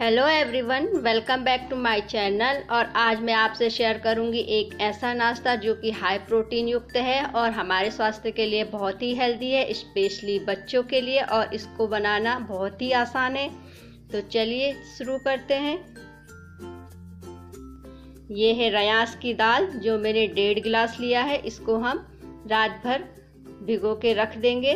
Hello everyone welcome back to my channel और आज मैं आपसे शेयर करूँगी एक ऐसा नाश्ता जो कि हाई प्रोटीन युक्त है और हमारे स्वास्थ्य के लिए बहुत ही हेल्दी है स्पेशली बच्चों के लिए और इसको बनाना बहुत ही आसान है। तो चलिए शुरू करते हैं। ये है रयास की दाल जो मैंने डेढ़ गिलास लिया है, इसको हम रात भर भिगो के रख देंगे।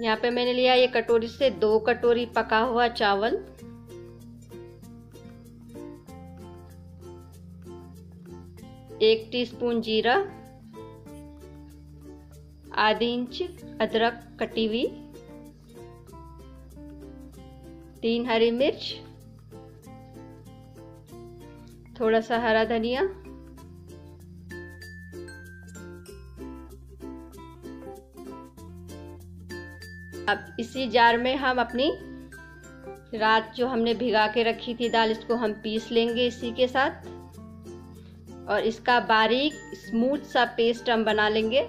यहाँ पे मैंने लिया ये कटोरी से दो कटोरी पका हुआ चावल। एक टीस्पून जीरा, आधी इंच अदरक कटी हुई, तीन हरी मिर्च, थोड़ा सा हरा धनिया अब इसी जार में हम अपनी रात जो हमने भिगा के रखी थी दाल, इसको हम पीस लेंगे इसी के साथ। और इसका बारीक, स्मूथ सा पेस्ट हम बना लेंगे।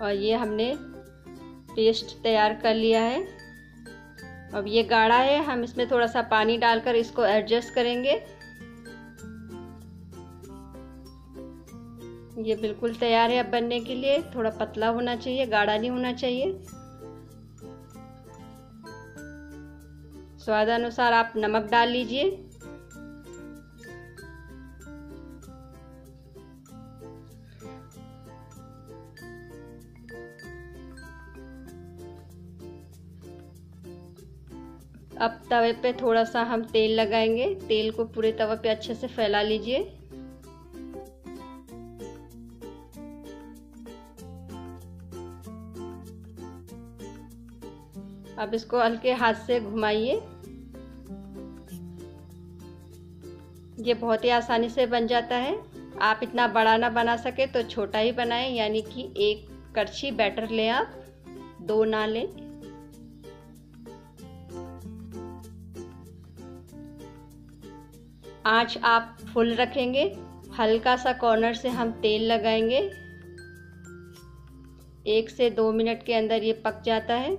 और ये हमने पेस्ट तैयार कर लिया है। अब ये गाढ़ा है, हम इसमें थोड़ा सा पानी डालकर इसको एडजस्ट करेंगे। ये बिल्कुल तैयार है अब बनने के लिए, थोड़ा पतला होना चाहिए, गाढ़ा नहीं होना चाहिए। स्वादानुसार आप नमक डाल लीजिए। अब तवे पे थोड़ा सा हम तेल लगाएँगे। तेल को पूरे तवे पे अच्छे से फैला लीजिए। अब इसको हल्के हाथ से घुमाइए। ये बहुत ही आसानी से बन जाता है। आप इतना बड़ा ना बना सके तो छोटा ही बनाएँ, यानी कि एक करछी बैटर लें आप, दो ना लें। आँच आप फुल रखेंगे, हल्का सा कॉर्नर से हम तेल लगाएँगे। एक से दो मिनट के अंदर ये पक जाता है।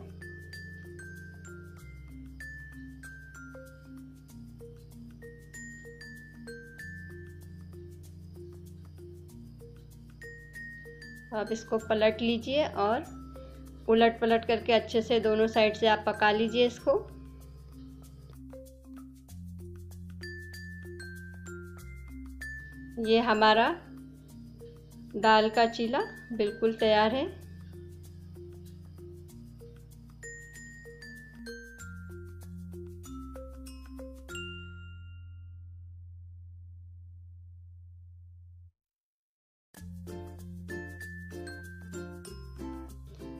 अब इसको पलट लीजिए और उलट पलट करके अच्छे से दोनों साइड से आप पका लीजिए इसको। ये हमारा दाल का चीला बिल्कुल तैयार है।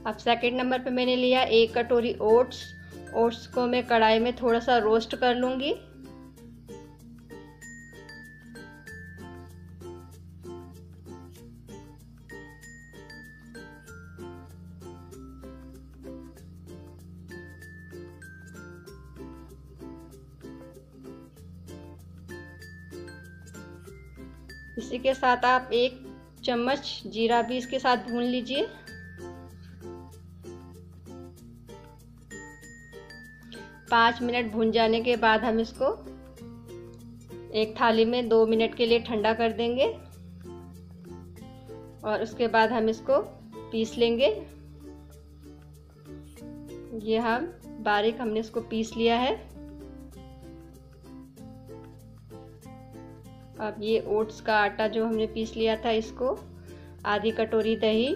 अब सेकंड नंबर पे मैंने लिया एक कटोरी ओट्स। ओट्स को मैं कढ़ाई में थोड़ा सा रोस्ट कर लूँगी। इसी के साथ आप एक चम्मच जीरा भी इसके साथ भून लीजिए। पाँच मिनट भून जाने के बाद हम इसको एक थाली में दो मिनट के लिए ठंडा कर देंगे और उसके बाद हम इसको पीस लेंगे। ये हम बारीक हमने इसको पीस लिया है। अब ये ओट्स का आटा जो हमने पीस लिया था इसको, आधी कटोरी दही।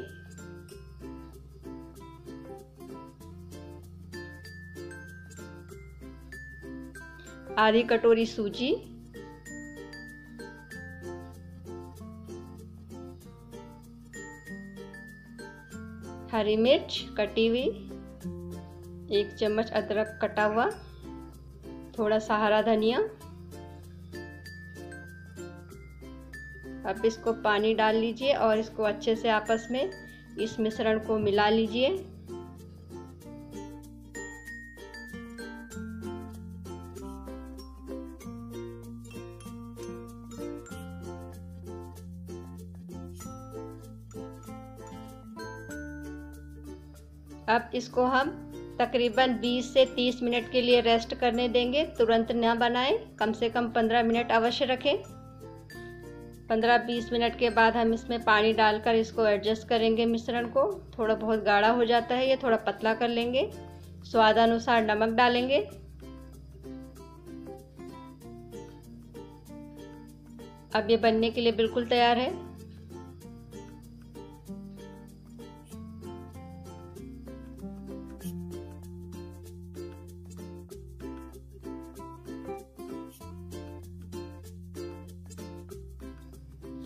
आधी कटोरी सूजी। हरी मिर्च कटी हुई, एक चम्मच अदरक कटा हुआ, थोड़ा सा हरा धनिया। अब इसको पानी डाल लीजिए और इसको अच्छे से आपस में इस मिश्रण को मिला लीजिए। अब इसको हम तकरीबन 20 से 30 मिनट के लिए रेस्ट करने देंगे। तुरंत ना बनाएँ, कम से कम 15 मिनट अवश्य रखें। 15-20 मिनट के बाद हम इसमें पानी डालकर इसको एडजस्ट करेंगे मिश्रण को। थोड़ा बहुत गाढ़ा हो जाता है ये, थोड़ा पतला कर लेंगे। स्वादानुसार नमक डालेंगे। अब ये बनने के लिए बिल्कुल तैयार है।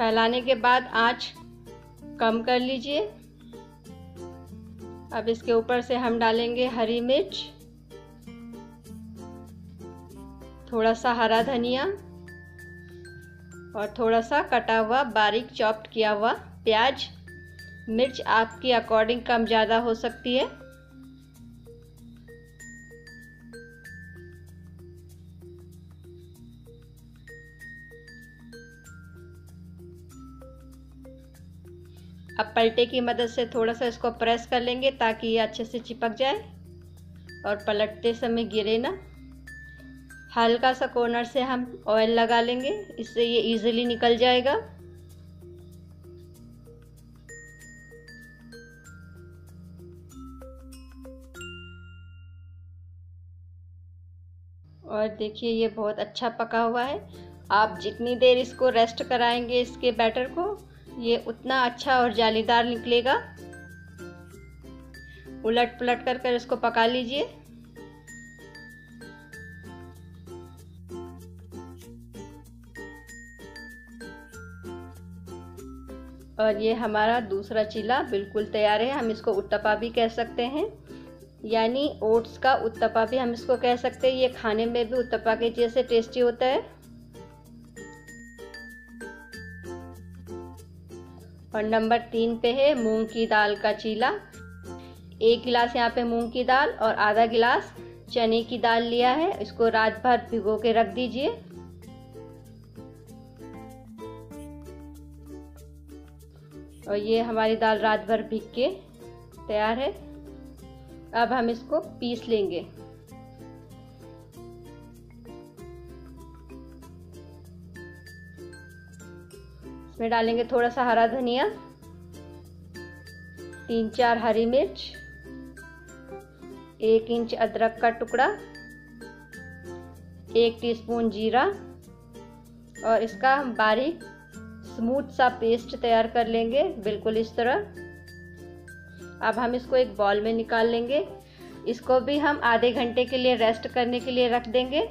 फैलाने के बाद आँच कम कर लीजिए। अब इसके ऊपर से हम डालेंगे हरी मिर्च, थोड़ा सा हरा धनिया, और थोड़ा सा कटा हुआ बारीक चॉप्ड किया हुआ प्याज। मिर्च आपकी अकॉर्डिंग कम ज़्यादा हो सकती है। अब पलटे की मदद से थोड़ा सा इसको प्रेस कर लेंगे ताकि ये अच्छे से चिपक जाए और पलटते समय गिरे ना। हल्का सा कॉर्नर से हम ऑयल लगा लेंगे, इससे ये इजीली निकल जाएगा। और देखिए ये बहुत अच्छा पका हुआ है। आप जितनी देर इसको रेस्ट कराएँगे इसके बैटर को ये उतना अच्छा और जालीदार निकलेगा। उलट पुलट कर कर इसको पका लीजिए। और ये हमारा दूसरा चीला बिल्कुल तैयार है। हम इसको उत्तपा भी कह सकते हैं। यानी ओट्स का उत्तपा भी हम इसको कह सकते हैं। ये खाने में भी उत्तपा के जैसे टेस्टी होता है। और नंबर तीन पे है मूंग की दाल का चीला। एक गिलास यहाँ पे मूंग की दाल और आधा गिलास चने की दाल लिया है। इसको रात भर भिगो के रख दीजिए। और ये हमारी दाल रात भर भीग के तैयार है। अब हम इसको पीस लेंगे। इसमें डालेंगे थोड़ा सा हरा धनिया, तीन चार हरी मिर्च, एक इंच अदरक का टुकड़ा, एक टीस्पून जीरा और इसका हम बारीक स्मूथ सा पेस्ट तैयार कर लेंगे बिल्कुल इस तरह। अब हम इसको एक बॉल में निकाल लेंगे। इसको भी हम आधे घंटे के लिए रेस्ट करने के लिए रख देंगे।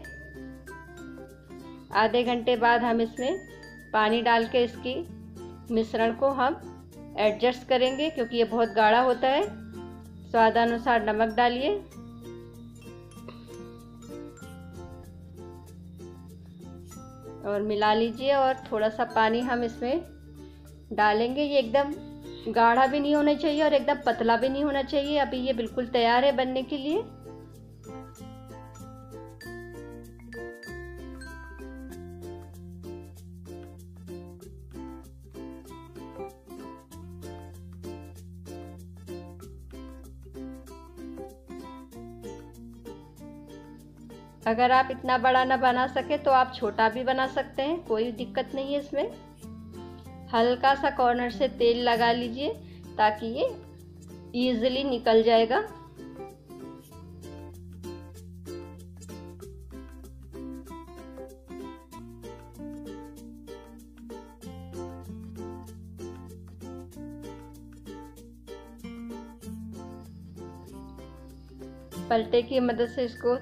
आधे घंटे बाद हम इसमें पानी डाल के इसकी मिश्रण को हम एडजस्ट करेंगे, क्योंकि ये बहुत गाढ़ा होता है। स्वादानुसार नमक डालिए। और मिला लीजिए, और थोड़ा सा पानी हम इसमें डालेंगे। ये एकदम गाढ़ा भी नहीं होना चाहिए और एकदम पतला भी नहीं होना चाहिए। अभी ये बिल्कुल तैयार है बनने के लिए। अगर आप इतना बड़ा ना बना सके तो आप छोटा भी बना सकते हैं, कोई दिक्कत नहीं है इसमें। हल्का सा कॉर्नर से तेल लगा लीजिए ताकि ये इजीली निकल जाएगा। पलटे की मदद से इसको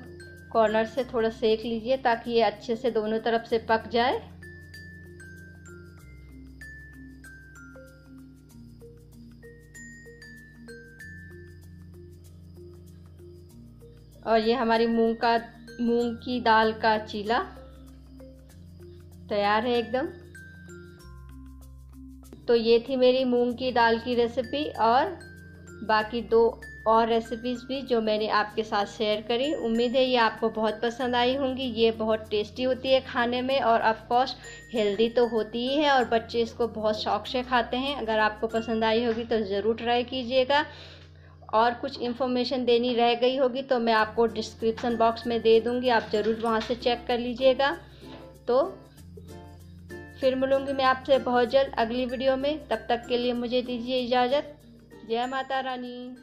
कॉर्नर से थोड़ा सेक लीजिए ताकि ये अच्छे से दोनों तरफ़ से पक जाए। और ये हमारी मूंग का, मूंग की दाल का चीला तैयार है एकदम। तो ये थी मेरी मूंग की दाल की रेसिपी और बाकी दो और रेसिपीज़ भी जो मैंने आपके साथ शेयर करी। उम्मीद है ये आपको बहुत पसंद आई होंगी। ये बहुत टेस्टी होती है खाने में और अफकोर्स हेल्दी तो होती ही है और बच्चे इसको बहुत शौक से खाते हैं। अगर आपको पसंद आई होगी तो ज़रूर ट्राई कीजिएगा। और कुछ इन्फॉर्मेशन देनी रह गई होगी तो मैं आपको डिस्क्रिप्सन बॉक्स में दे दूँगी। आप ज़रूर वहाँ से चेक कर लीजिएगा। तो फिर मिलूँगी मैं आपसे बहुत जल्द अगली वीडियो में। तब तक के लिए मुझे दीजिए इजाज़त। जय माता रानी।